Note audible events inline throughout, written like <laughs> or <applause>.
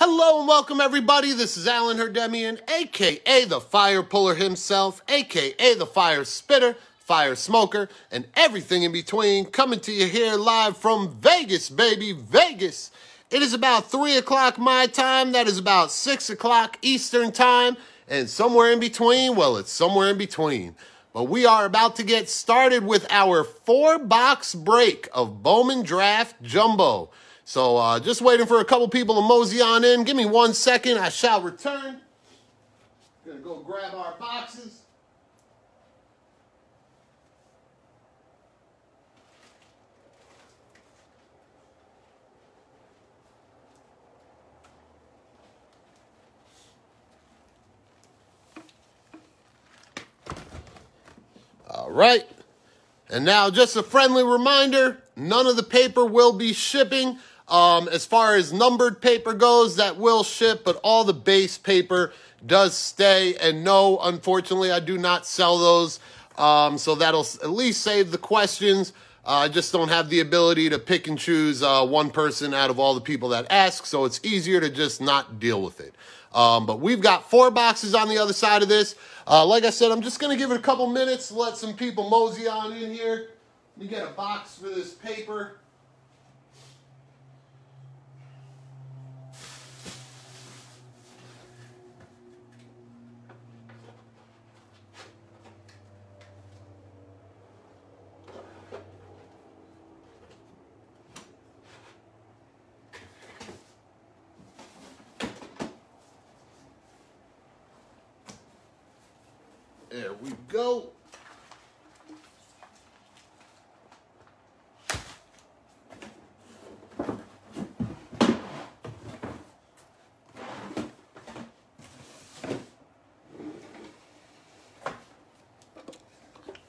Hello and welcome everybody. This is Alan Herdemian, aka the fire puller himself, aka the fire spitter, fire smoker, and everything in between, coming to you here live from Vegas, baby, Vegas. It is about 3 o'clock my time, that is about 6 o'clock Eastern time, and somewhere in between, well, it's somewhere in between. But we are about to get started with our four box break of Bowman Draft Jumbo. So uh, just waiting for a couple people to mosey on in. Give me one second. I shall return. Gonna go grab our boxes. All right. And now, just a friendly reminder none of the paper will be shipping. Um, as far as numbered paper goes, that will ship, but all the base paper does stay. And no, unfortunately, I do not sell those. Um, so that'll at least save the questions. Uh, I just don't have the ability to pick and choose uh, one person out of all the people that ask, so it's easier to just not deal with it. Um, but we've got four boxes on the other side of this. Uh, like I said, I'm just going to give it a couple minutes, let some people mosey on in here. Let me get a box for this paper. There we go.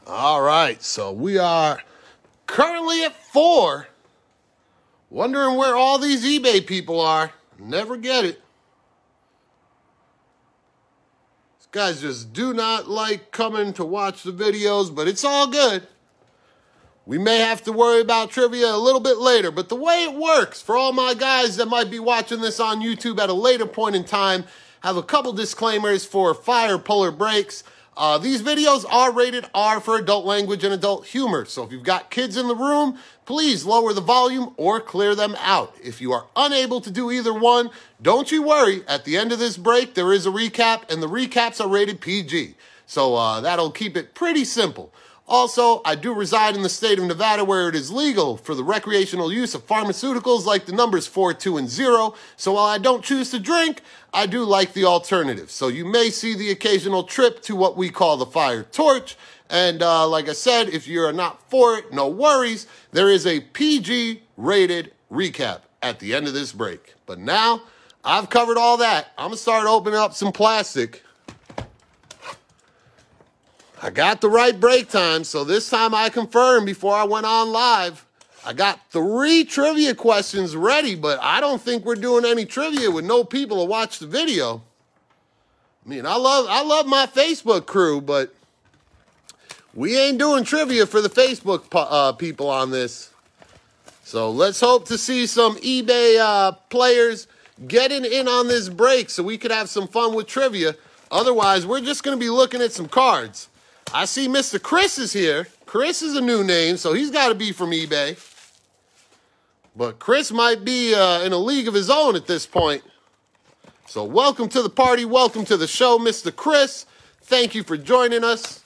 All right, so we are currently at four. Wondering where all these eBay people are. Never get it. These guys just do not like coming to watch the videos, but it's all good. We may have to worry about trivia a little bit later, but the way it works for all my guys that might be watching this on YouTube at a later point in time, have a couple disclaimers for fire puller breaks. Uh, these videos are rated R for adult language and adult humor. So if you've got kids in the room, please lower the volume or clear them out. If you are unable to do either one, don't you worry. At the end of this break, there is a recap, and the recaps are rated PG. So uh, that'll keep it pretty simple. Also, I do reside in the state of Nevada where it is legal for the recreational use of pharmaceuticals like the numbers 4, 2, and 0. So while I don't choose to drink, I do like the alternative. So you may see the occasional trip to what we call the fire torch. And uh, like I said, if you're not for it, no worries. There is a PG rated recap at the end of this break. But now I've covered all that. I'm going to start opening up some plastic. I got the right break time, so this time I confirmed before I went on live. I got three trivia questions ready, but I don't think we're doing any trivia with no people to watch the video. I mean, I love I love my Facebook crew, but we ain't doing trivia for the Facebook uh, people on this. So let's hope to see some eBay uh, players getting in on this break so we could have some fun with trivia. Otherwise, we're just going to be looking at some cards. I see Mr. Chris is here. Chris is a new name, so he's got to be from eBay. But Chris might be uh, in a league of his own at this point. So welcome to the party. Welcome to the show, Mr. Chris. Thank you for joining us.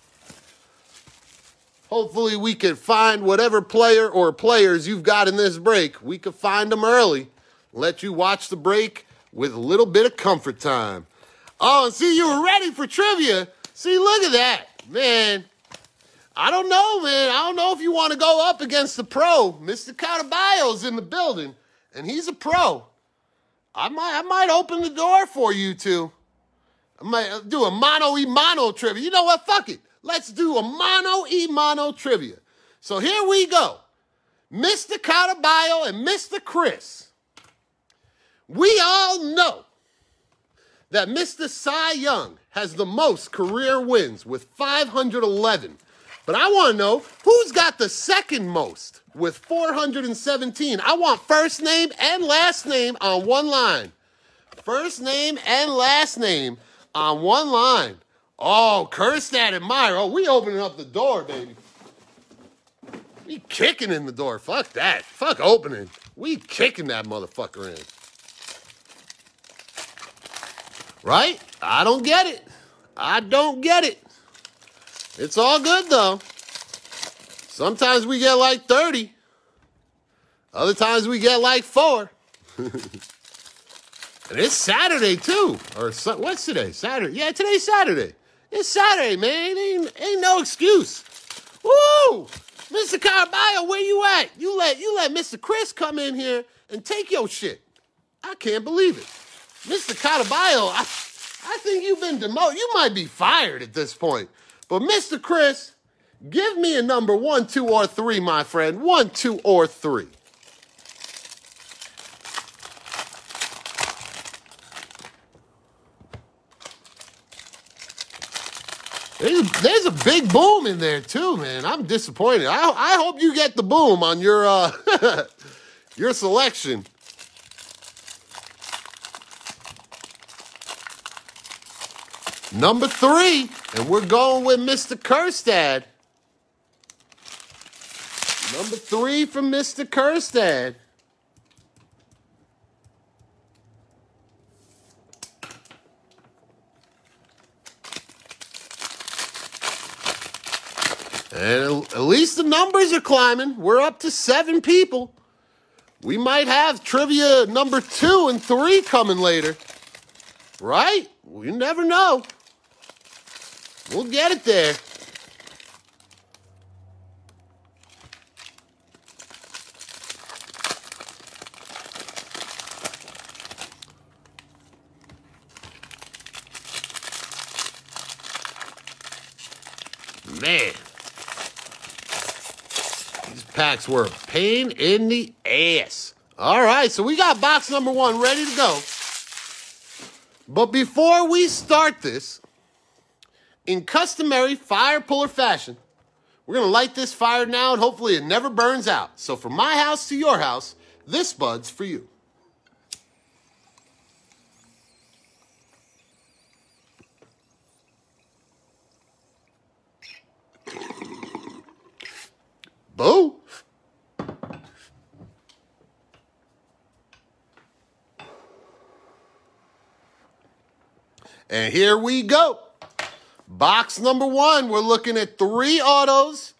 Hopefully we can find whatever player or players you've got in this break. We could find them early. Let you watch the break with a little bit of comfort time. Oh, and see, you were ready for trivia. See, look at that. Man, I don't know, man. I don't know if you want to go up against the pro. Mr. Cataballo's in the building, and he's a pro. I might, I might open the door for you two. I might uh, do a mono e mono trivia. You know what? Fuck it. Let's do a mono e mono trivia. So here we go. Mr. Cataballo and Mr. Chris. We all know that Mr. Cy Young has the most career wins with 511. But I want to know who's got the second most with 417. I want first name and last name on one line. First name and last name on one line. Oh, Kjerstad and Meyer. Oh, we opening up the door, baby. We kicking in the door. Fuck that. Fuck opening. We kicking that motherfucker in. Right? I don't get it. I don't get it. It's all good though. Sometimes we get like 30. Other times we get like four. <laughs> and it's Saturday too. Or what's today? Saturday. Yeah, today's Saturday. It's Saturday, man. Ain't, ain't no excuse. Woo! Mr. Caraballo, where you at? You let you let Mr. Chris come in here and take your shit. I can't believe it. Mr. Caraballo, I, I think you've been demoted. You might be fired at this point. But Mr. Chris, give me a number one, two, or three, my friend. One, two, or three. There's, a big boom in there too, man. I'm disappointed. I, I hope you get the boom on your uh, <laughs> your selection. Number three, and we're going with Mr. Kjerstad. Number three from Mr. Kjerstad. And at least the numbers are climbing. We're up to seven people. We might have trivia number two and three coming later. Right? We never know. We'll get it there. Man. These packs were a pain in the ass. All right, so we got box number one ready to go. But before we start this, in customary fire puller fashion, we're going to light this fire now and hopefully it never burns out. So from my house to your house, this bud's for you. Boo! And here we go. Box number one, we're looking at three autos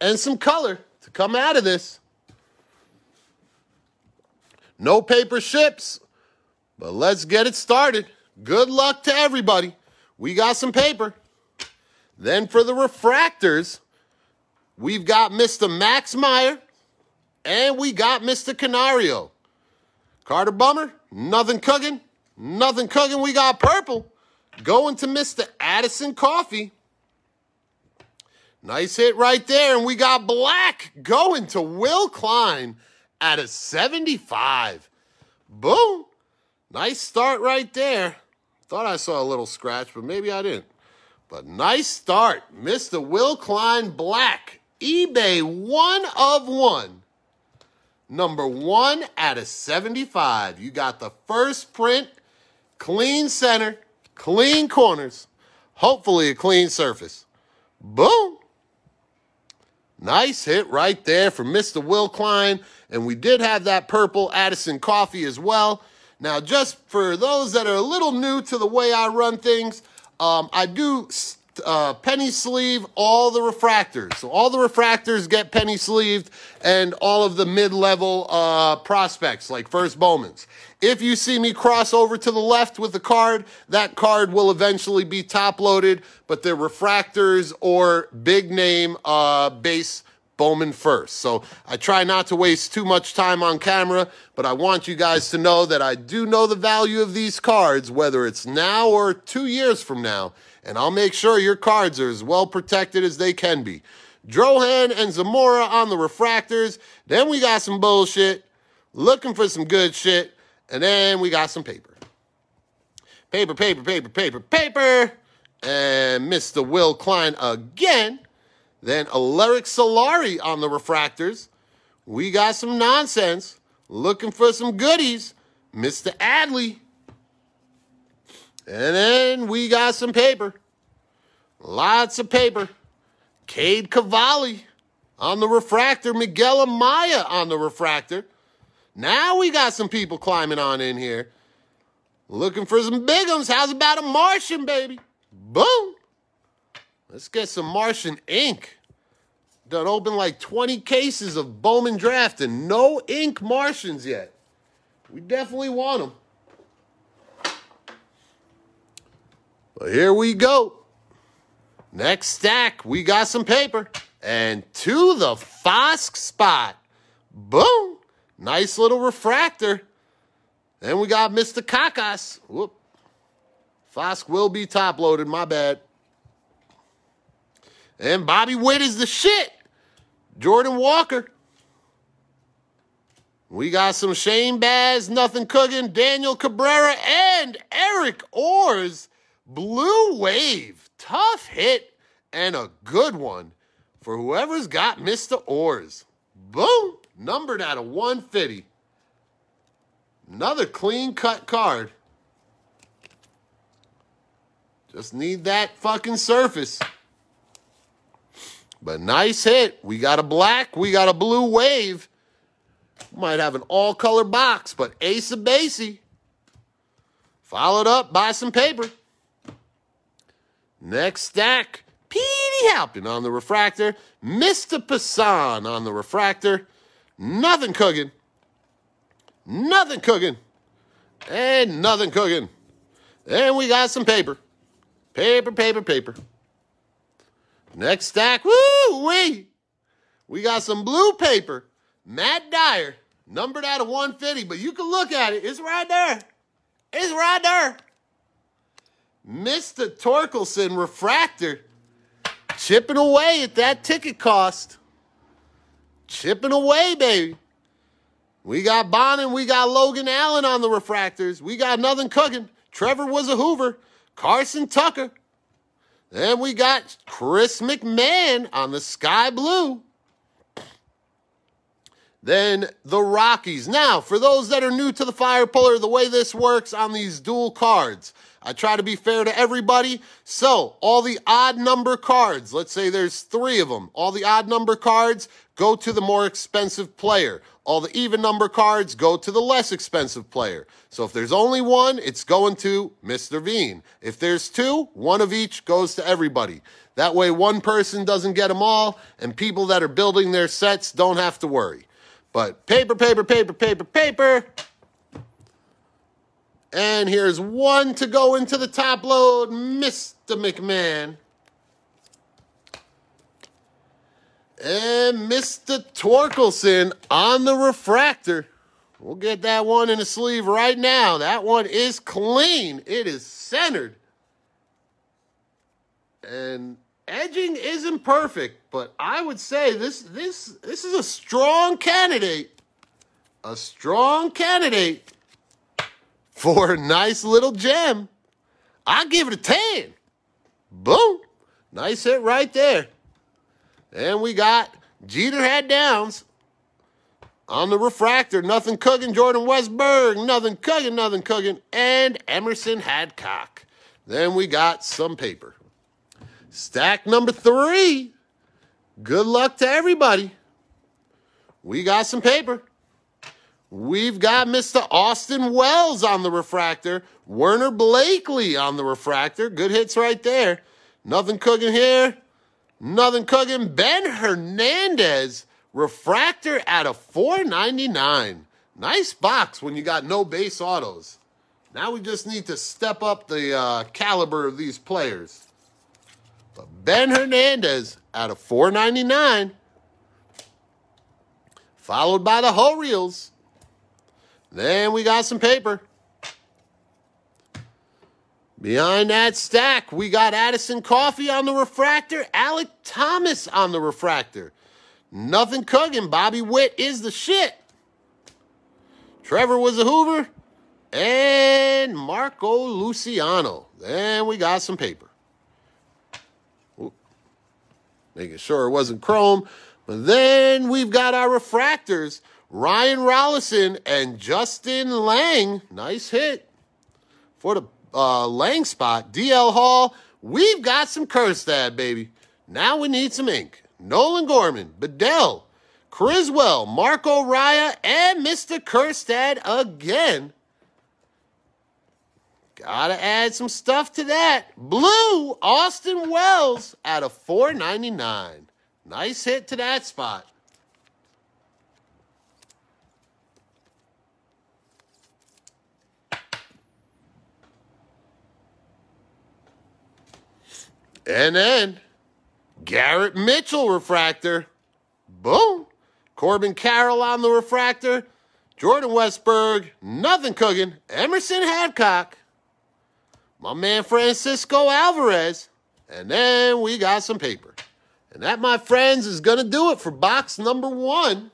and some color to come out of this. No paper ships, but let's get it started. Good luck to everybody. We got some paper. Then for the refractors, we've got Mr. Max Meyer and we got Mr. Canario. Carter Baumler, nothing cooking. Nothing cooking. We got purple. Going to Mr. Addison Coffee. Nice hit right there. And we got black going to Will Klein at a 75. Boom. Nice start right there. Thought I saw a little scratch, but maybe I didn't. But nice start. Mr. Will Klein Black. eBay one of one. Number one at a 75. You got the first print, clean center, clean corners, hopefully a clean surface. Boom. Nice hit right there from Mr. Will Klein. And we did have that purple Addison coffee as well. Now, just for those that are a little new to the way I run things, um, I do uh, penny sleeve all the refractors. So all the refractors get penny sleeved and all of the mid-level uh, prospects like first Bowmans. If you see me cross over to the left with the card, that card will eventually be top loaded, but they're refractors or big name uh, base Bowman first. So I try not to waste too much time on camera, but I want you guys to know that I do know the value of these cards, whether it's now or two years from now, and I'll make sure your cards are as well protected as they can be. Drohan and Zamora on the refractors. Then we got some bullshit, looking for some good shit. And then we got some paper. Paper, paper, paper, paper, paper. And Mr. Will Klein again. Then Alerick Soularie on the refractors. We got some nonsense. Looking for some goodies. Mr. Adley. And then we got some paper. Lots of paper. Cade Cavalli on the refractor. Miguel Amaya on the refractor. Now we got some people climbing on in here. Looking for some big ones. How's about a Martian, baby? Boom. Let's get some Martian ink. Done open like 20 cases of Bowman draft and no ink Martians yet. We definitely want them. But here we go. Next stack, we got some paper. And to the Foscue spot. Boom. Nice little refractor. Then we got Mr. Kakas. Whoop. Foscue will be top loaded, my bad. And Bobby Witt is the shit. Jordan Walker. We got some Shane Baz, nothing cooking, Daniel Cabrera, and Eric Orrs. Blue Wave. Tough hit and a good one for whoever's got Mr. Orrs. Boom. Numbered at a 150. Another clean cut card. Just need that fucking surface. But nice hit. We got a black, we got a blue wave. Might have an all color box, but Ace of Basie. Followed up by some paper. Next stack, Petey Halpin on the refractor. Mr. Passan on the refractor. Nothing cooking. Nothing cooking. And nothing cooking. And we got some paper. Paper, paper, paper. Next stack, woo wee. We got some blue paper. Matt Dyer, numbered out of 150, but you can look at it. It's right there. It's right there. Mr. Torkelson refractor chipping away at that ticket cost. Chipping away, baby. We got Bonham, we got Logan Allen on the refractors. We got nothing cooking. Trevor was a Hoover. Carson Tucker. Then we got Chris McMahon on the sky blue. Then the Rockies. Now, for those that are new to the fire puller, the way this works on these dual cards, I try to be fair to everybody. So, all the odd number cards, let's say there's three of them, all the odd number cards go to the more expensive player. All the even number cards go to the less expensive player. So if there's only one, it's going to Mr. Veen. If there's two, one of each goes to everybody. That way one person doesn't get them all and people that are building their sets don't have to worry. But paper, paper, paper, paper, paper. And here's one to go into the top load, Mr. McMahon. And Mr. Torkelson on the refractor. We'll get that one in the sleeve right now. That one is clean. It is centered. And edging isn't perfect, but I would say this this this is a strong candidate. A strong candidate for a nice little gem. I give it a 10. Boom. Nice hit right there. And we got Jeter had downs on the refractor. Nothing cooking. Jordan Westburg, Nothing cooking. Nothing cooking. And Emerson Hadcock. Then we got some paper. Stack number three. Good luck to everybody. We got some paper. We've got Mr. Austin Wells on the refractor. Werner Blakely on the refractor. Good hits right there. Nothing cooking here. Nothing cooking. Ben Hernandez, refractor at a 499. Nice box when you got no base autos. Now we just need to step up the uh, caliber of these players. But Ben Hernandez at a 499. Followed by the Orioles. Then we got some paper. Behind that stack, we got Addison Coffee on the refractor, Alek Thomas on the refractor. Nothing cooking. Bobby Witt is the shit. Trevor was a Hoover. And Marco Luciano. Then we got some paper. Making sure it wasn't chrome. But then we've got our refractors. Ryan Rollison and Justin Lange. Nice hit for the uh, Lange spot, DL Hall. We've got some Kjerstad, baby. Now we need some ink. Nolan Gorman, Bedell, Criswell, Marco Raya, and Mr. Kjerstad again. Gotta add some stuff to that. Blue, Austin Wells at a 499. Nice hit to that spot. And then Garrett Mitchell refractor. Boom. Corbin Carroll on the refractor. Jordan Westburg, Nothing cooking. Emerson Hadcock. My man Francisco Alvarez. And then we got some paper. And that, my friends, is going to do it for box number one.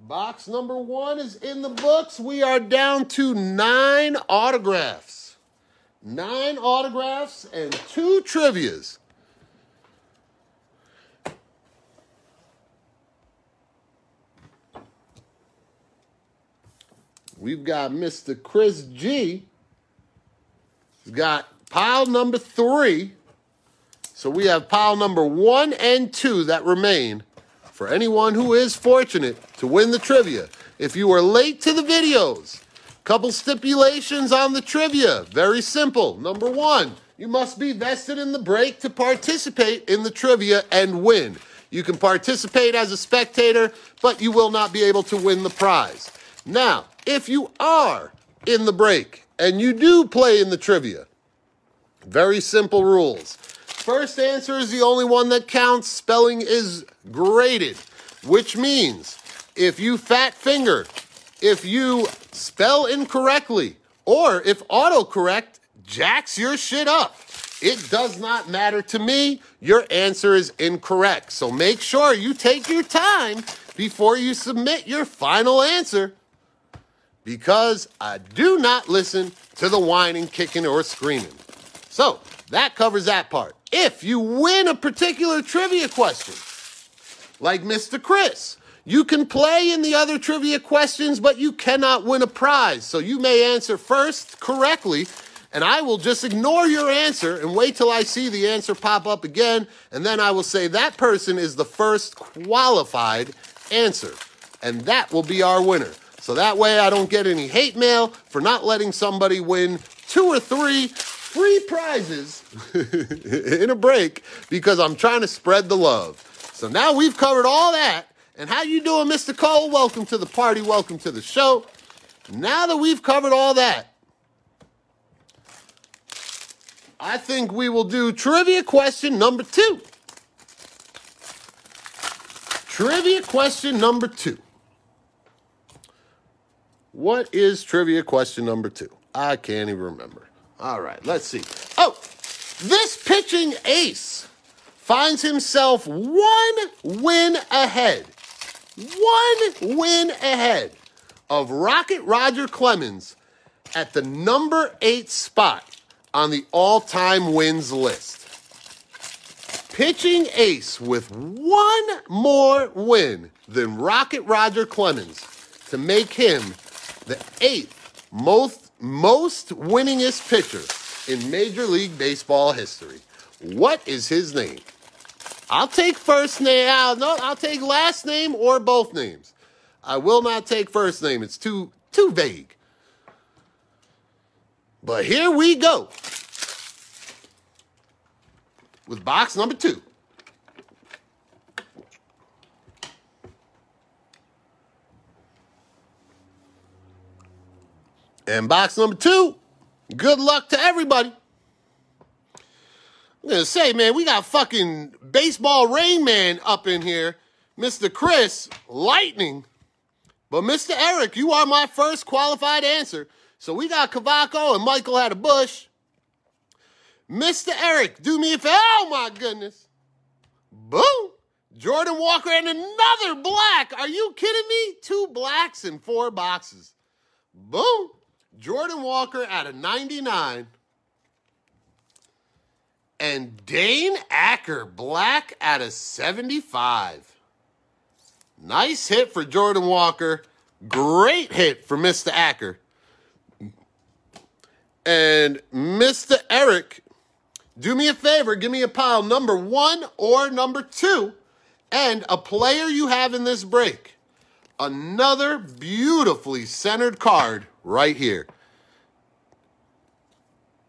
Box number one is in the books. We are down to nine autographs. Nine autographs and two trivias. We've got Mr. Chris G. He's got pile number three. So we have pile number one and two that remain for anyone who is fortunate to win the trivia. If you are late to the videos, couple stipulations on the trivia. Very simple. Number one, you must be vested in the break to participate in the trivia and win. You can participate as a spectator, but you will not be able to win the prize. Now, if you are in the break and you do play in the trivia, very simple rules. First answer is the only one that counts. Spelling is graded, which means if you fat finger, if you spell incorrectly, or if autocorrect jacks your shit up, it does not matter to me. Your answer is incorrect. So make sure you take your time before you submit your final answer because I do not listen to the whining, kicking, or screaming. So that covers that part. If you win a particular trivia question, like Mr. Chris, you can play in the other trivia questions, but you cannot win a prize. So you may answer first correctly, and I will just ignore your answer and wait till I see the answer pop up again, and then I will say that person is the first qualified answer. And that will be our winner. So that way I don't get any hate mail for not letting somebody win two or three free prizes <laughs> in a break because I'm trying to spread the love. So now we've covered all that. And how you doing, Mr. Cole? Welcome to the party. Welcome to the show. Now that we've covered all that, I think we will do trivia question number two. Trivia question number two. What is trivia question number two? I can't even remember. All right, let's see. Oh, this pitching ace finds himself one win ahead, one win ahead of Rocket Roger Clemens at the number eight spot on the all time wins list. Pitching ace with one more win than Rocket Roger Clemens to make him the eighth most, most winningest pitcher in Major League Baseball history. What is his name? I'll take first name. I'll, no, I'll take last name or both names. I will not take first name. It's too too vague. But here we go with box number two. And box number two, good luck to everybody. I'm gonna say, man, we got fucking baseball rain man up in here, Mr. Chris Lightning. But Mr. Eric, you are my first qualified answer. So we got Cavaco and Michael had a bush. Mr. Eric, do me a favor. Oh my goodness. Boom. Jordan Walker and another black. Are you kidding me? Two blacks and four boxes. Boom. Jordan Walker at a 99. And Dane Acker, black at a 75. Nice hit for Jordan Walker. Great hit for Mr. Acker. And Mr. Eric, do me a favor, give me a pile number one or number two, and a player you have in this break. Another beautifully centered card right here.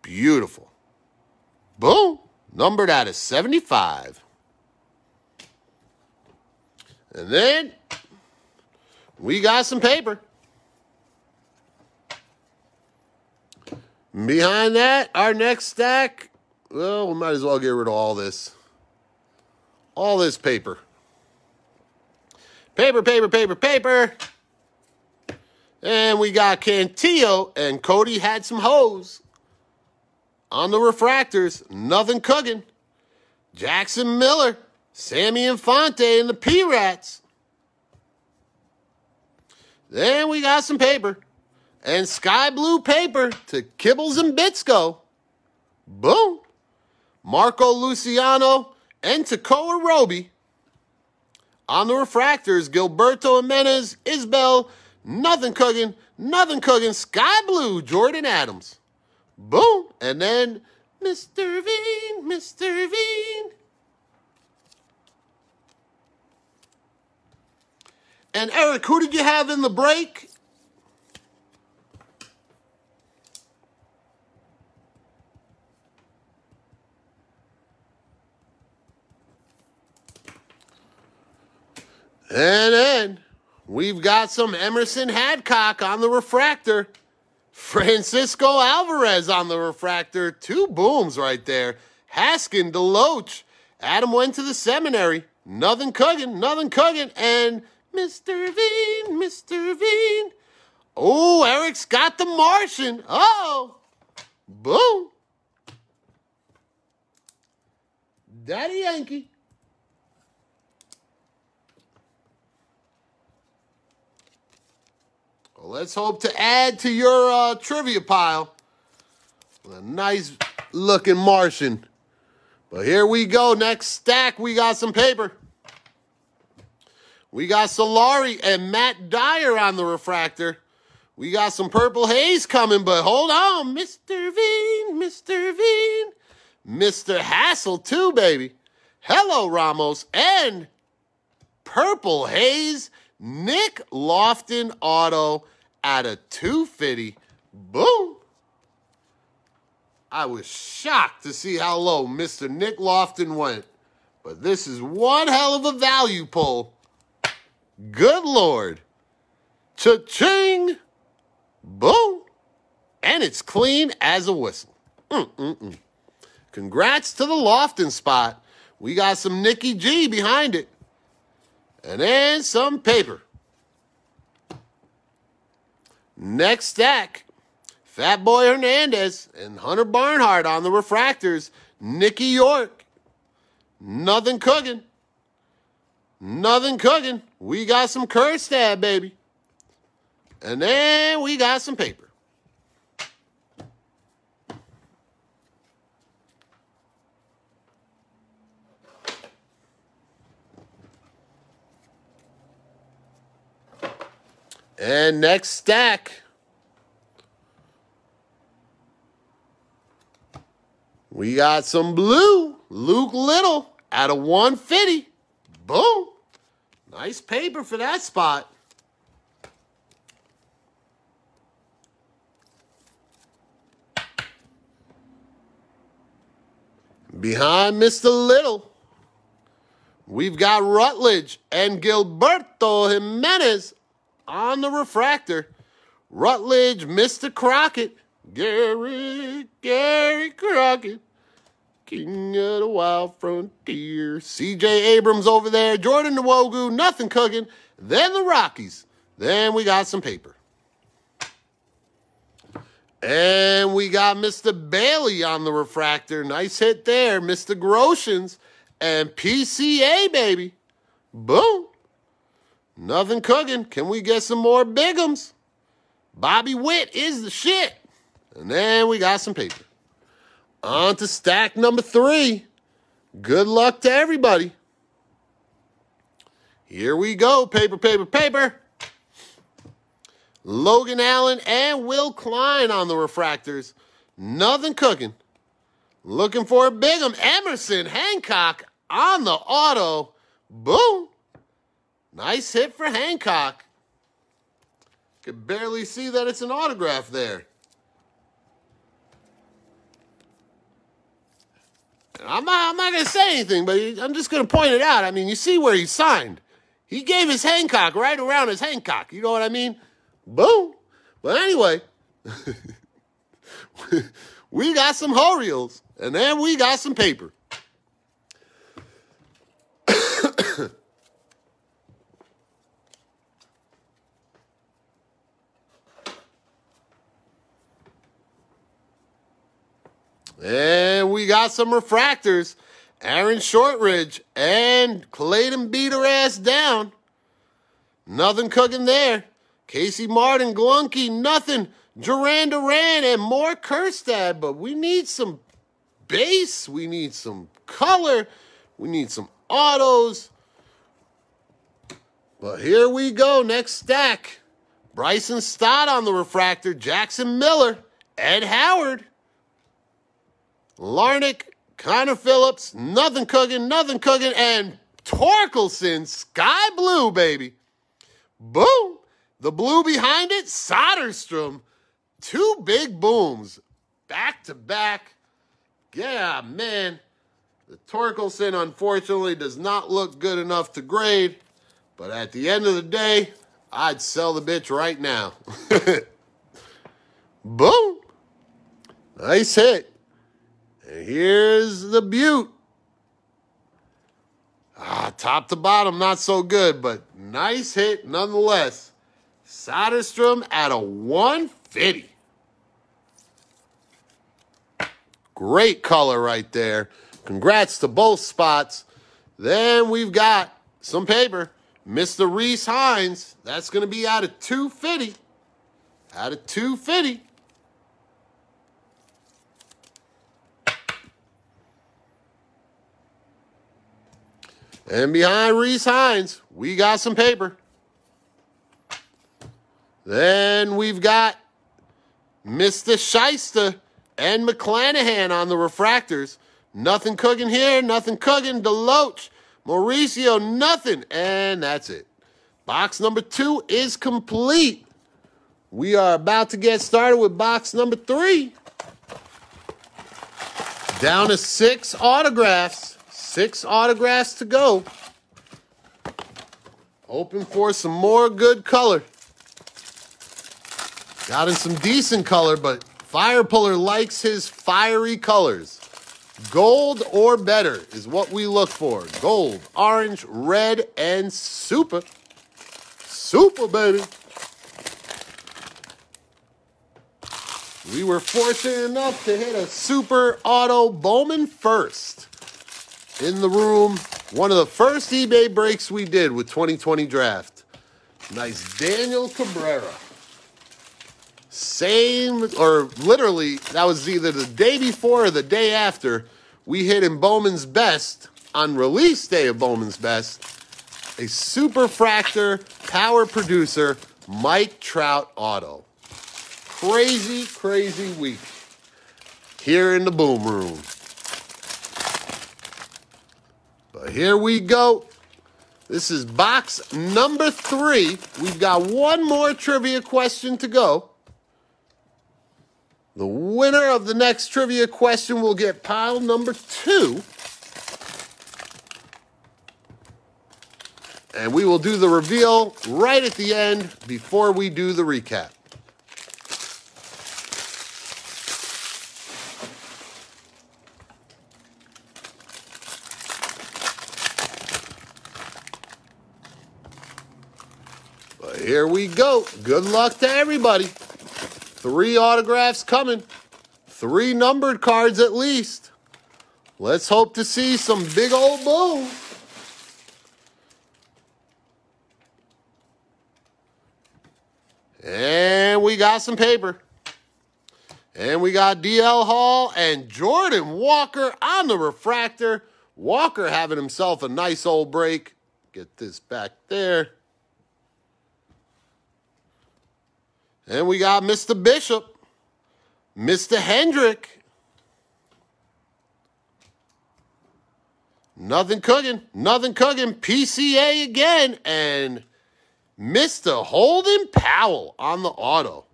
Beautiful. Boom. Numbered out of 75. And then we got some paper. Behind that, our next stack, well, we might as well get rid of all this. All this paper. Paper, paper, paper, paper. And we got Cantillo, and Cody had some hose. On the refractors, nothing cooking. Jackson Miller, Sammy Infante, and the P-Rats. Then we got some paper and sky blue paper to Kibbles and Bitsko. Boom. Marco Luciano and Tekoah Roby. On the refractors, Gilberto Jimenez, Isbel, nothing cooking, nothing cooking, sky blue, Jordan Adams. Boom. And then Mr. Veen, Mr. Veen. And Eric, who did you have in the break? And then we've got some Emerson Hadcock on the refractor. Francisco Alvarez on the refractor. Two booms right there. Haskin, Deloach. Adam went to the seminary. Nothing cooking, nothing cooking. And Mr. Veen, Mr. Veen. Oh, Eric's got the Martian. Oh, boom. Daddy Yankee. Well, let's hope to add to your uh, trivia pile a nice looking Martian. But here we go. Next stack, we got some paper. We got Soularie and Matt Dyer on the refractor. We got some purple haze coming, but hold on. Mr. Veen, Mr. Veen. Mr. Hassell, too, baby. Hello, Ramos. And purple haze, Nick Loftin auto at a 250. Boom. I was shocked to see how low Mr. Nick Loftin went. But this is one hell of a value pull. Good Lord. Cha-ching. Boom. And it's clean as a whistle. Mm-mm-mm. Congrats to the Loftin spot. We got some Nikki G behind it. And then some paper. Next stack, Fat Boy Hernandez and Hunter Barnhart on the refractors. Nicky Yorke. Nothing cooking. Nothing cooking. We got some Kjerstad, baby. And then we got some paper. And next stack. We got some blue. Luke Little out of 150. Boom. Nice paper for that spot. Behind Mr. Little, we've got Rutledge and Gilberto Jimenez on the refractor. Rutledge, Mr. Crockett, Gary, Gary Crockett, King of the Wild Frontier. CJ Abrams over there, Jordan Nwogu, nothing cooking. Then the Rockies. Then we got some paper. And we got Mr. Bailey on the refractor. Nice hit there. Mr. Groshans and PCA, baby. Boom. Nothing cooking. Can we get some more bigums? Bobby Witt is the shit. And then we got some paper. On to stack number three. Good luck to everybody. Here we go. Paper, paper, paper. Logan Allen and Will Klein on the refractors. Nothing cooking. Looking for a big one. Emerson Hancock on the auto. Boom. Nice hit for Hancock. Could barely see that it's an autograph there. I'm not, I'm not going to say anything, but I'm just going to point it out. I mean, you see where he signed. He gave his Hancock right around his Hancock. You know what I mean? Boom. But anyway, <laughs> we got some Orioles, and then we got some paper. And we got some refractors. Aaron Shortridge and Clayton beat her ass down. Nothing cooking there. Casey Martin, Glunky, nothing. Duran Duran and more Kjerstad, but we need some base. We need some color. We need some autos. But here we go. Next stack. Bryson Stott on the refractor. Jackson Miller. Ed Howard. Larnach, Connor Phillips, nothing cooking, nothing cooking, and Torkelson, sky blue, baby. Boom. The blue behind it, Soderstrom. Two big booms back to back. Yeah, man. The Torkelson, unfortunately, does not look good enough to grade. But at the end of the day, I'd sell the bitch right now. <laughs> Boom. Nice hit. Here's the butte. Ah, top to bottom, not so good, but nice hit nonetheless. Soderstrom at a 150. Great color right there. Congrats to both spots. Then we've got some paper. Mr. Reese Hines, That's going to be out of 250. Out of 250. And behind Reese Hines, we got some paper. Then we've got Mr. Shyster and McClanahan on the refractors. Nothing cooking here, nothing cooking. Deloach, Mauricio, nothing. And that's it. Box number two is complete. We are about to get started with box number three. Down to six autographs. Six autographs to go. Hoping for some more good color. Got in some decent color, but Fire Puller likes his fiery colors. Gold or better is what we look for. Gold, orange, red, and super. Super, baby. We were fortunate enough to hit a super auto Bowman first in the room. One of the first eBay breaks we did with 2020 draft. Nice Daniel Cabrera. Same, or literally, that was either the day before or the day after. We hit in Bowman's Best on release day of Bowman's Best. A super fractor power producer, Mike Trout Auto. Crazy, crazy week here in the boom room. But here we go. This is box number three. We've got one more trivia question to go. The winner of the next trivia question will get pile number two. And we will do the reveal right at the end before we do the recap. Here we go. Good luck to everybody. Three autographs coming. Three numbered cards at least. Let's hope to see some big old boom. And we got some paper. And we got DL Hall and Jordan Walker on the refractor. Walker having himself a nice old break. Get this back there. And we got Mr. Bishop Mr. Hendrick. Nothing cooking. Nothing cooking. PCA again. And Mr. Holden Powell on the auto.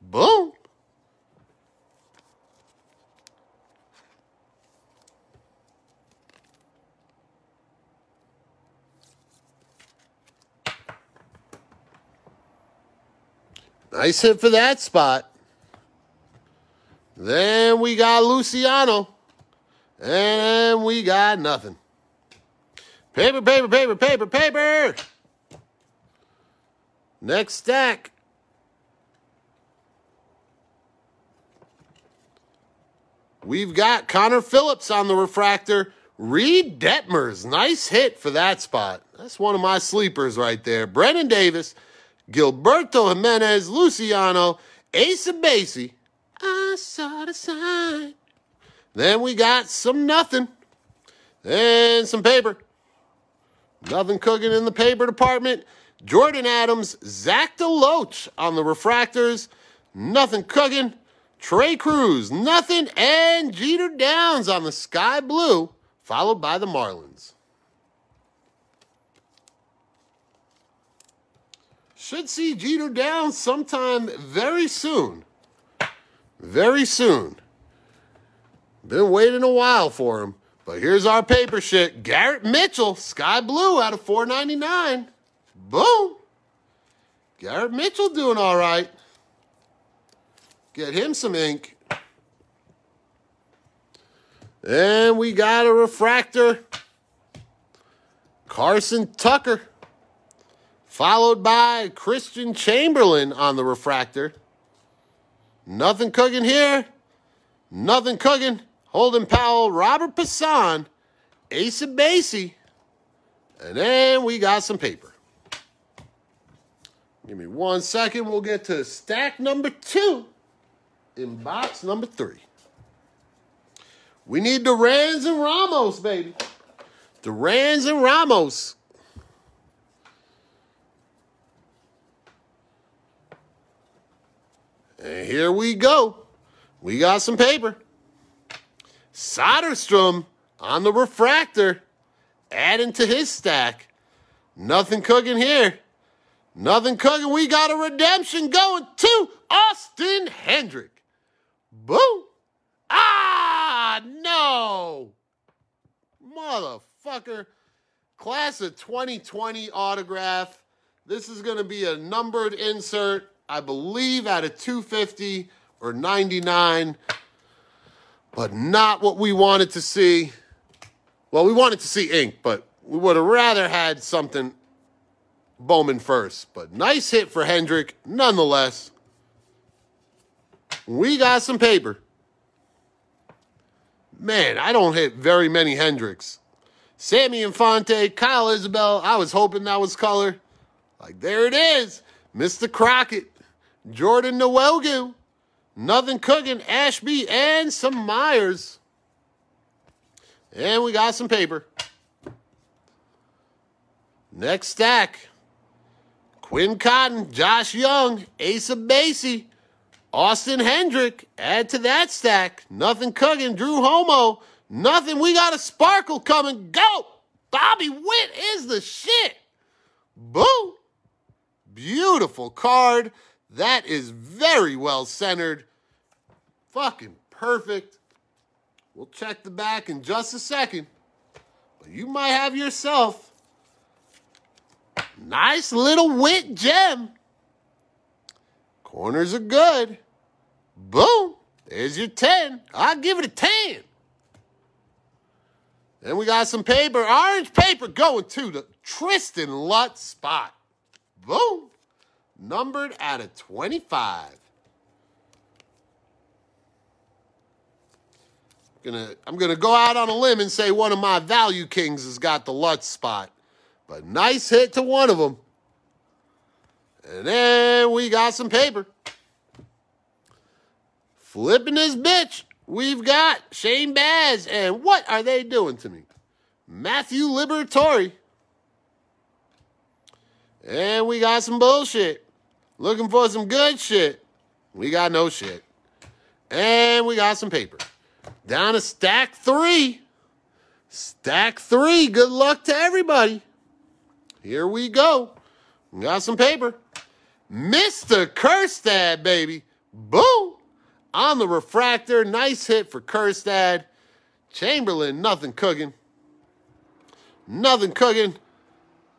Boom. Nice hit for that spot. Then we got Luciano. And we got nothing. Paper, paper, paper, paper, paper. Next stack. We've got Connor Phillips on the refractor. Reid Detmers. Nice hit for that spot. That's one of my sleepers right there. Brennan Davis, Gilberto Jimenez, Luciano, Asa Basie. I saw the sign. Then we got some nothing. And some paper. Nothing cooking in the paper department. Jordan Adams, Zach DeLoach on the refractors. Nothing cooking. Trei Cruz, nothing. And Jeter Downs on the sky blue, followed by the Marlins. Should see Jeter down sometime very soon. Very soon. Been waiting a while for him. But here's our paper shit. Garrett Mitchell, sky blue out of 499. Boom. Garrett Mitchell doing all right. Get him some ink. And we got a refractor. Carson Tucker. Followed by Christian Chamberlain on the refractor. Nothing cooking here. Nothing cooking. Holden Powell, Robert Puason, Asa Basie. And then we got some paper. Give me one second. We'll get to stack number two in box number three. We need Durans and Ramos, baby. Durans and Ramos. And here we go. We got some paper. Soderstrom on the refractor, adding to his stack. Nothing cooking here. Nothing cooking. We got a redemption going to Austin Hendrick. Boom. Ah, no. Motherfucker. Class of 2020 autograph. This is going to be a numbered insert, I believe, at a 250 or 99 but not what we wanted to see. Well, we wanted to see ink, but we would have rather had something Bowman first. But nice hit for Hendrick, nonetheless. We got some paper. Man, I don't hit very many Hendricks. Sammy Infante, Kyle Isabel. I was hoping that was color. Like, there it is. Mr. Crockett, Jordan Nwogu, Nothing cooking, Ashby, and some Myers. And we got some paper. Next stack. Quinn Cotton, Josh Young, Asa Basie, Austin Hendrick. Add to that stack. Nothing cooking, Drew Romo. Nothing. We got a sparkle coming. Go! Bobby Witt is the shit. Boom. Beautiful card. That is very well centered. Fucking perfect. We'll check the back in just a second. But you might have yourself nice little Witt gem. Corners are good. Boom. There's your 10. I'll give it a 10. Then we got some paper, orange paper going to the Tristan Lutz spot. Boom numbered out of 25. Gonna, I'm going to go out on a limb and say one of my value kings has got the Lutz spot. But nice hit to one of them. And then we got some paper. Flipping this bitch. We've got Shane Baz. And what are they doing to me? Matthew Liberatore. And we got some bullshit. Looking for some good shit. We got no shit. And we got some paper. Down to stack three. Stack three. Good luck to everybody. Here we go. We got some paper. Mr. Kjerstad, baby. Boom. On the refractor. Nice hit for Kjerstad. Chamberlain, nothing cooking. Nothing cooking.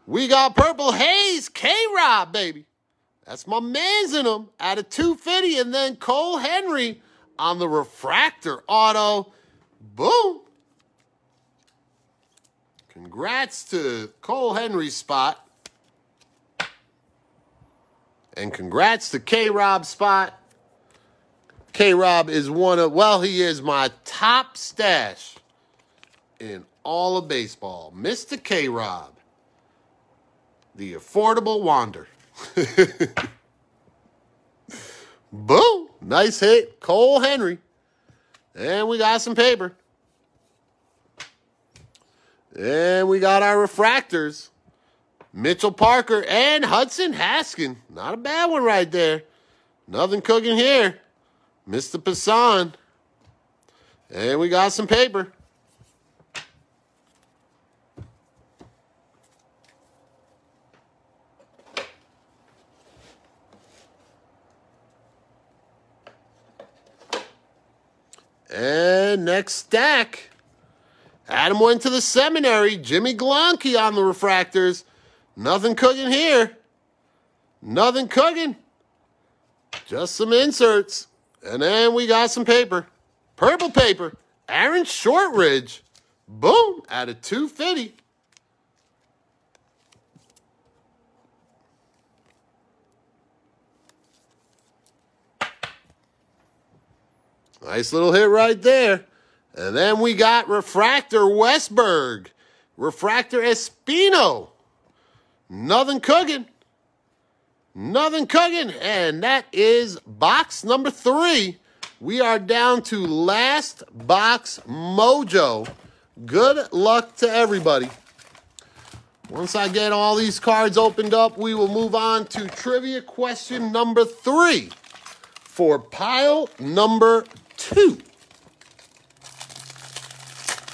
We got Purple Haze, K-Rob, baby. That's my man's in them at a 250. And then Cole Henry on the refractor auto. Boom. Congrats to Cole Henry's spot. And congrats to K Rob spot. K Rob is one of, well, he is my top stash in all of baseball. Mr. K Rob, the affordable wander. <laughs> Boom. Nice hit. Cole Henry. And we got some paper. And we got our refractors. Mitchell Parker and Hudson Haskin. Not a bad one right there. Nothing cooking here. Mr. Puason. And we got some paper. And next stack. Adam went to the seminary. Jimmy Glowenke on the refractors. Nothing cooking here. Nothing cooking. Just some inserts. And then we got some paper. Purple paper. Aaron Shortridge. Boom. At a 250. Nice little hit right there. And then we got Refractor Westburg. Refractor Espino. Nothing cooking. Nothing cooking. And that is box number three. We are down to last box mojo. Good luck to everybody. Once I get all these cards opened up, we will move on to trivia question number three for pile number two.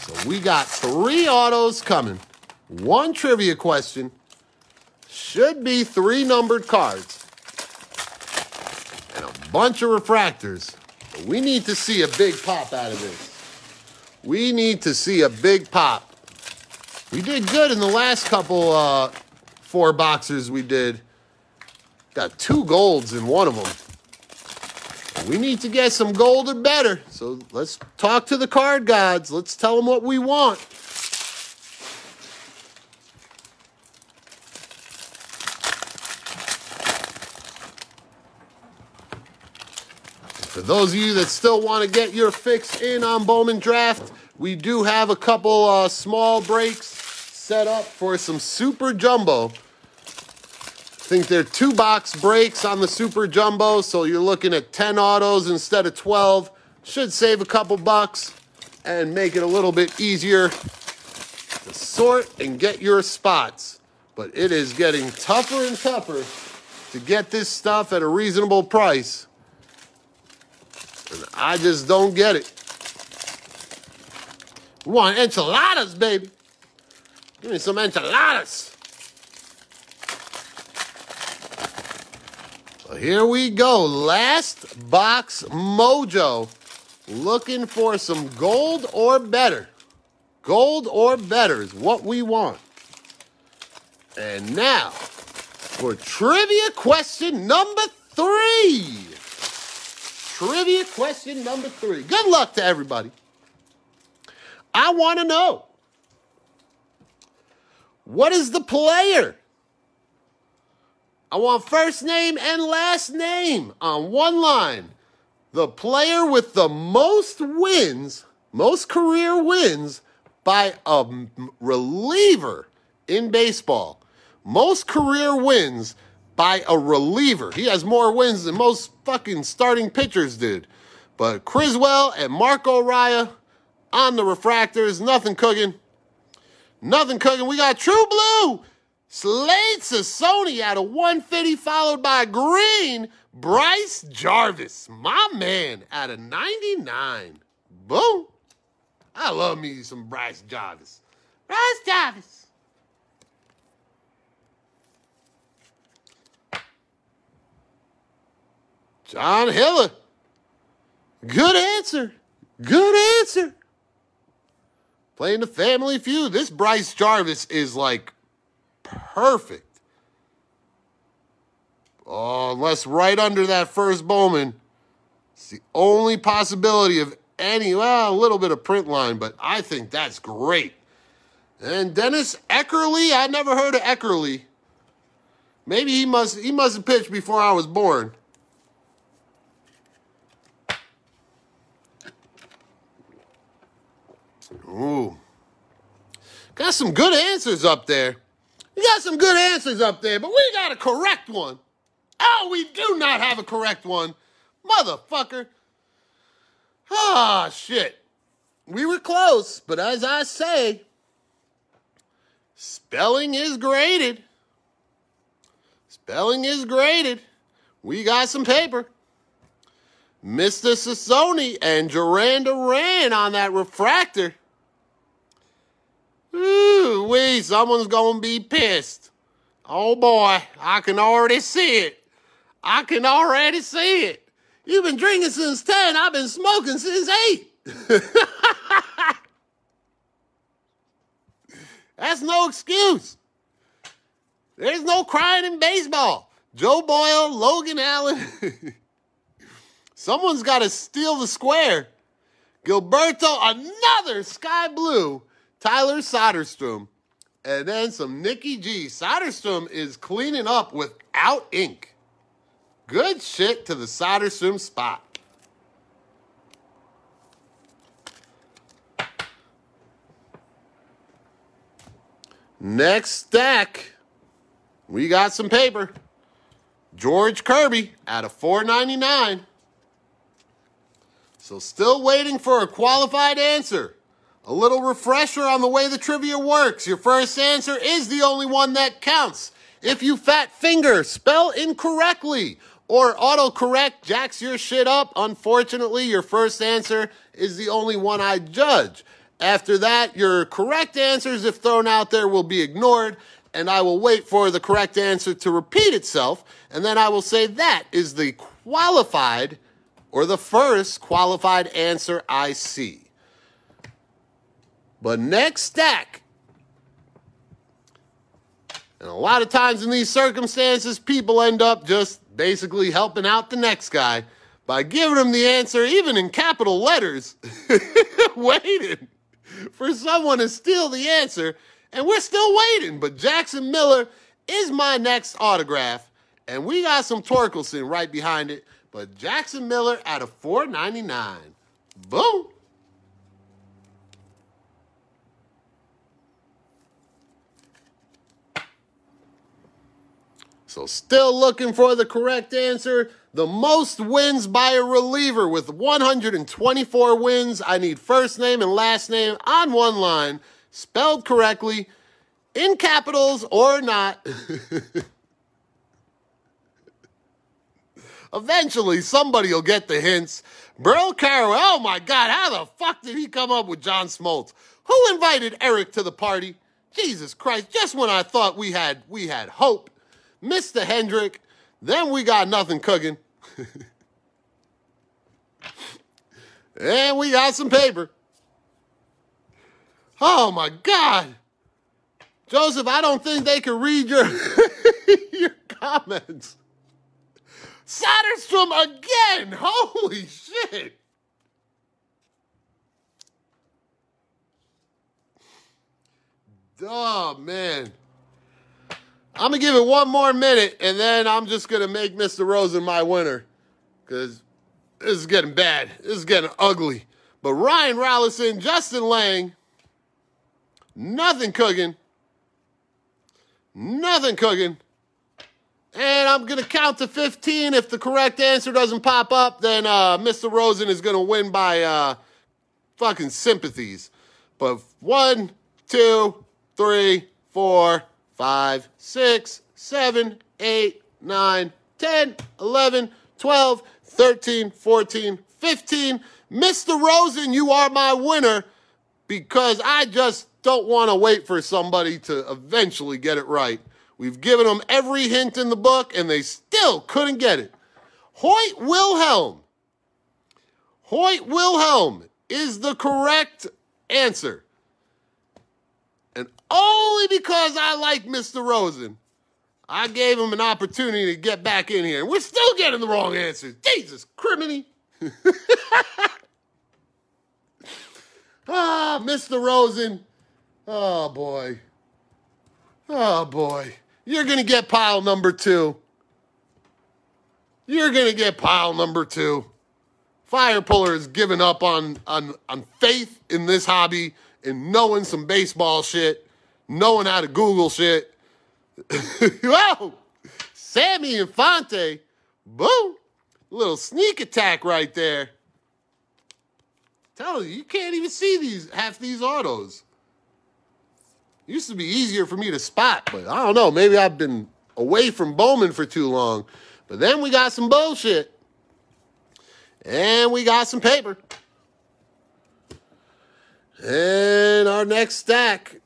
So we got three autos coming, one trivia question, should be three numbered cards, and a bunch of refractors. But we need to see a big pop out of this. We need to see a big pop. We did good in the last couple uh, four boxers we did. Got two golds in one of them. We need to get some gold or better. So let's talk to the card gods. Let's tell them what we want. For those of you that still want to get your fix in on Bowman Draft, we do have a couple uh, small breaks set up for some Super Jumbo think they're two box breaks on the Super Jumbo, so you're looking at 10 autos instead of 12. Should save a couple bucks and make it a little bit easier to sort and get your spots. But it is getting tougher and tougher to get this stuff at a reasonable price. And I just don't get it. We want enchiladas, baby. Give me some enchiladas. Here we go. Last box mojo. Looking for some gold or better. Gold or better is what we want. And now for trivia question number three. Trivia question number three. Good luck to everybody. I want to know what is the player I want first name and last name on one line. The player with the most wins, most career wins by a reliever in baseball. Most career wins by a reliever. He has more wins than most fucking starting pitchers did. But Criswell and Marco Raya on the refractors, nothing cooking. Nothing cooking. We got True Blue Slade Cecconi at a 150, followed by green, Bryce Jarvis, my man, at a 99. Boom. I love me some Bryce Jarvis. Bryce Jarvis. John Hiller. Good answer. Good answer. Playing the family feud. This Bryce Jarvis is like perfect. Oh, unless right under that first Bowman. It's the only possibility of any, well, a little bit of print line, but I think that's great. And Dennis Eckersley, I never heard of Eckersley. Maybe he must he must have pitched before I was born. Ooh. Got some good answers up there. You got some good answers up there, but we got a correct one. Oh, we do not have a correct one. Motherfucker. Ah, shit. We were close, but as I say, spelling is graded. Spelling is graded. We got some paper. Mr. Cecconi and Duran Duran on that refractor. Ooh, wee, someone's gonna be pissed. Oh boy, I can already see it. I can already see it. You've been drinking since 10. I've been smoking since 8. <laughs> That's no excuse. There's no crying in baseball. Joe Boyle, Logan Allen. <laughs> Someone's got to steal the square. Gilberto, another sky blue. Tyler Soderstrom. And then some Nikki G. Soderstrom is cleaning up without ink. Good shit to the Soderstrom spot. Next stack, we got some paper. George Kirby at a 4.99. So still waiting for a qualified answer. A little refresher on the way the trivia works. Your first answer is the only one that counts. If you fat finger, spell incorrectly or autocorrect jacks your shit up, unfortunately, your first answer is the only one I judge. After that, your correct answers, if thrown out there, will be ignored, and I will wait for the correct answer to repeat itself, and then I will say that is the qualified or the first qualified answer I see. But next stack, and a lot of times in these circumstances, people end up just basically helping out the next guy by giving him the answer, even in capital letters, <laughs> waiting for someone to steal the answer. And we're still waiting. But Jackson Miller is my next autograph. And we got some Torkelson right behind it. But Jackson Miller at a 4.99. Boom. So still looking for the correct answer. The most wins by a reliever with 124 wins. I need first name and last name on one line, spelled correctly, in capitals or not. <laughs> Eventually, somebody will get the hints. Burl Carroll, oh my God, how the fuck did he come up with John Smoltz? Who invited Eric to the party? Jesus Christ, just when I thought we had we had hope. Mr. Hendrick. Then we got nothing cooking. and we got some paper. Oh my God. Joseph, I don't think they can read your, <laughs> your comments. Soderstrom again. Holy shit. Oh, man. I'm to give it one more minute, and then I'm just to make Mr. Rosen my winner. Because this is getting bad. This is getting ugly. But Ryan Rollison, Justin Lange, nothing cooking. Nothing cooking. And I'm to count to 15. If the correct answer doesn't pop up, then uh, Mr. Rosen is to win by uh, fucking sympathies. But one, two, three, four, 5, 6, 7, 8, 9, 10, 11, 12, 13, 14, 15. Mr. Rosen, you are my winner because I just don't want to wait for somebody to eventually get it right. We've given them every hint in the book and they still couldn't get it. Hoyt Wilhelm. Hoyt Wilhelm is the correct answer. Only because I like Mr. Rosen, I gave him an opportunity to get back in here. And we're still getting the wrong answers. Jesus, criminy. <laughs> ah, Mr. Rosen. Oh, boy. Oh, boy. You're going to get pile number two. You're going to get pile number two. Fire Puller has given up on, on, on faith in this hobby and knowing some baseball shit, knowing how to Google shit. <laughs> Whoa! Sammy Infante. Boom! Little sneak attack right there. Tell you, you can't even see these half these autos. Used to be easier for me to spot, but I don't know. Maybe I've been away from Bowman for too long. But then we got some bullshit. And we got some paper. And our next stack,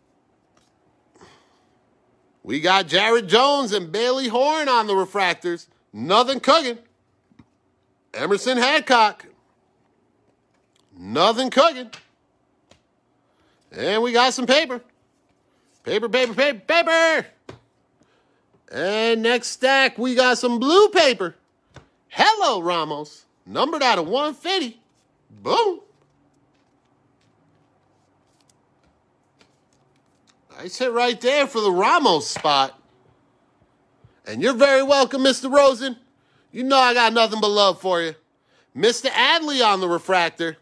we got Jared Jones and Bailey Horn on the refractors. Nothing cooking. Emerson Hancock. Nothing cooking. And we got some paper. Paper, paper, paper, paper. And next stack, we got some blue paper. Hello, Ramos. Numbered out of 150. Boom. Nice sit right there for the Ramos spot. And you're very welcome, Mr. Rosen. You know I got nothing but love for you. Mr. Adley on the refractor.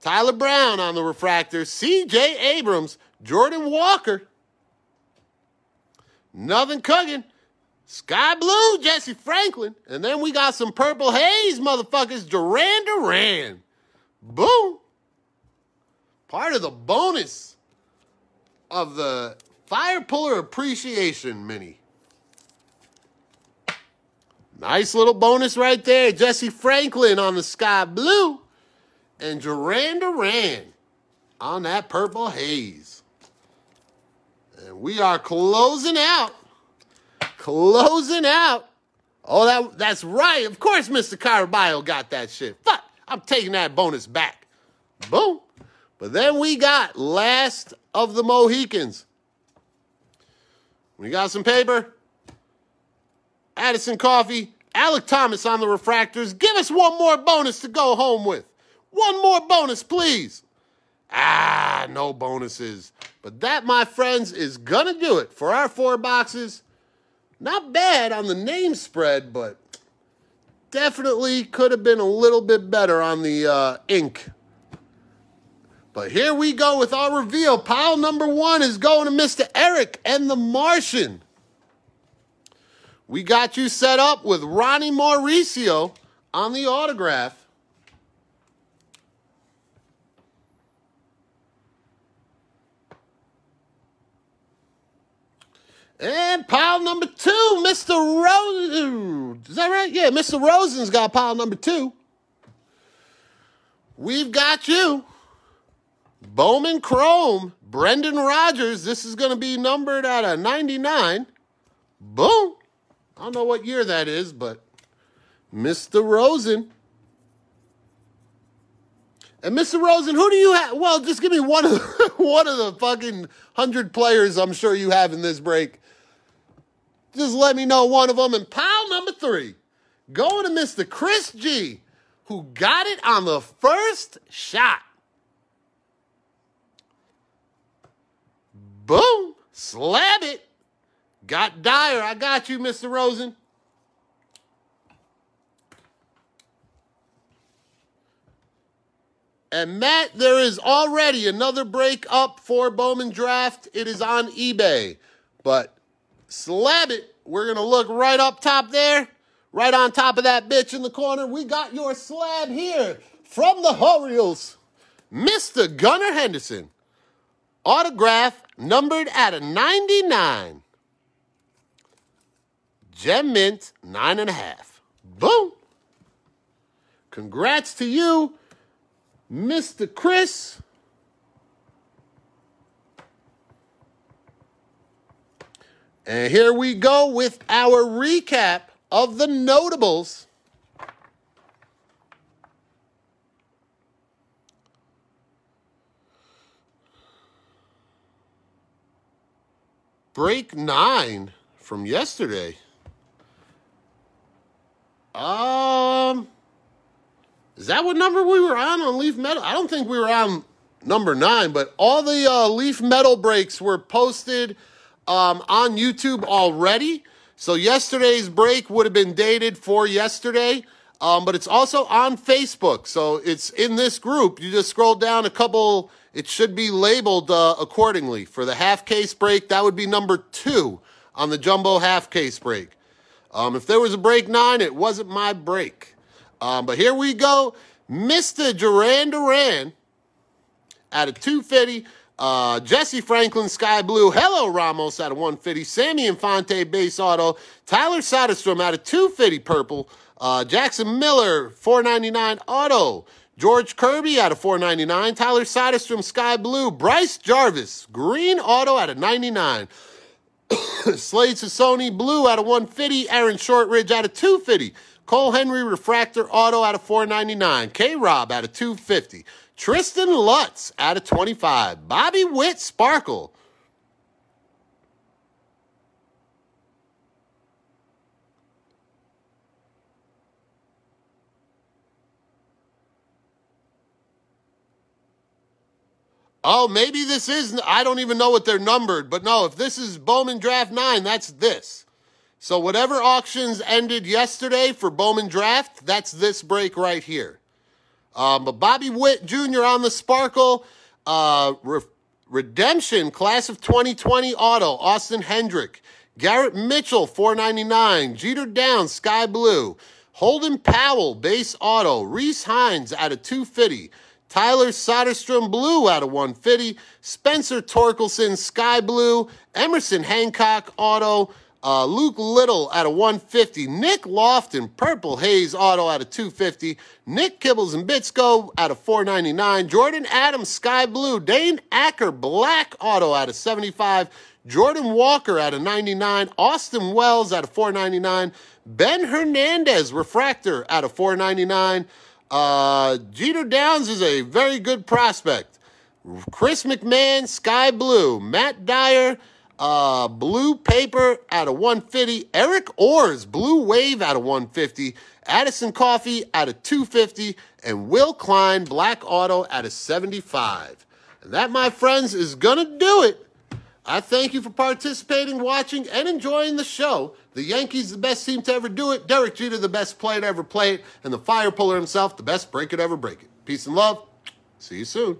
Tyler Brown on the refractor. C.J. Abrams. Jordan Walker. Nothing cooking. Sky Blue, Jesse Franklin. And then we got some Purple Haze, motherfuckers. Duran Duran. Boom. Part of the bonus of the Fire Puller Appreciation Mini. Nice little bonus right there. Jesse Franklin on the Sky Blue. And Duran Duran on that Purple Haze. And we are closing out closing out. Oh, that that's right. Of course, Mr. Caraballo got that shit. Fuck, I'm taking that bonus back. Boom. But then we got last of the Mohicans. We got some paper. Addison Coffee. Alek Thomas on the refractors. Give us one more bonus to go home with. One more bonus, please. Ah, no bonuses. But that, my friends, is going to do it for our four boxes. Not bad on the name spread, but definitely could have been a little bit better on the uh, ink. But here we go with our reveal. Pile number one is going to Mr. Eric and the Martian. We got you set up with Ronnie Mauricio on the autograph. And pile number two, Mr. Rosen. Is that right? Yeah, Mr. Rosen's got pile number two. We've got you. Bowman Chrome, Brendan Rodgers. This is going to be numbered at a 99. Boom. I don't know what year that is, but Mr. Rosen. And Mr. Rosen, who do you have? Well, just give me one of the, <laughs> one of the fucking hundred players I'm sure you have in this break. Just let me know one of them. And pile number three, going to Mr. Chris G, who got it on the first shot. Boom. Slab it. Got Dyer. I got you, Mr. Rosen. And Matt, there is already another break up for Bowman Draft. It is on eBay. But slab it. We're going to look right up top there, right on top of that bitch in the corner. We got your slab here from the Orioles, Mr. Gunnar Henderson. Autograph numbered at a 99. Gem Mint, nine and a half. Boom. Congrats to you, Mr. Chris. And here we go with our recap of the notables. Break nine from yesterday. Um, is that what number we were on on Leaf Metal? I don't think we were on number nine, but all the uh, Leaf Metal breaks were posted um, on YouTube already. So yesterday's break would have been dated for yesterday, um, but it's also on Facebook. So it's in this group. You just scroll down a couple, it should be labeled uh, accordingly. For the half case break, that would be number two on the jumbo half case break. Um, if there was a break nine, it wasn't my break. Um, but here we go. Mr. Duran Duran at a 250. Uh, Jesse Franklin, Sky Blue. Hello, Ramos out of 150. Sammy Infante, base auto. Tyler Soderstrom out of 250 purple. Uh, Jackson Miller, 499 auto. George Kirby out of 499. Tyler Soderstrom, Sky Blue. Bryce Jarvis, green auto out of 99. <coughs> Slade Cecconi Blue out of 150. Aaron Shortridge out of 250. Cole Henry Refractor Auto out of 499. K Rob out of 250. Tristan Lutz out of 25. Bobby Witt Sparkle. Oh, maybe this is, I don't even know what they're numbered, but no, if this is Bowman Draft 9, that's this. So whatever auctions ended yesterday for Bowman Draft, that's this break right here. Um, but Bobby Witt Jr. on the Sparkle. Uh, Re- Redemption, Class of 2020 Auto, Austin Hendrick. Garrett Mitchell, 499. Jeter Downs, Sky Blue. Holden Powell, Base Auto. Reese Hines out of 250. Tyler Soderstrom Blue out of 150. Spencer Torkelson, Sky Blue. Emerson Hancock Auto. Uh, Luke Little out of 150. Nick Loftin, Purple Haze Auto out of 250. Nick Kibbles and Bitsko out of 499. Jordan Adams, Sky Blue. Dane Acker, Black Auto out of 75. Jordan Walker out of 99. Austin Wells out of 499. Ben Hernandez, Refractor out of 499. Uh, Jeter Downs is a very good prospect. Chris McMahon, Sky Blue. Matt Dyer, uh, blue paper out of 150. Eric Orrs, blue wave out of 150. Addison Coffee out of 250. And Will Klein, black auto out of 75. And that, my friends, is going to do it. I thank you for participating, watching, and enjoying the show. The Yankees, the best team to ever do it. Derek Jeter, the best player to ever play it. And the fire puller himself, the best breaker to ever break it. Peace and love. See you soon.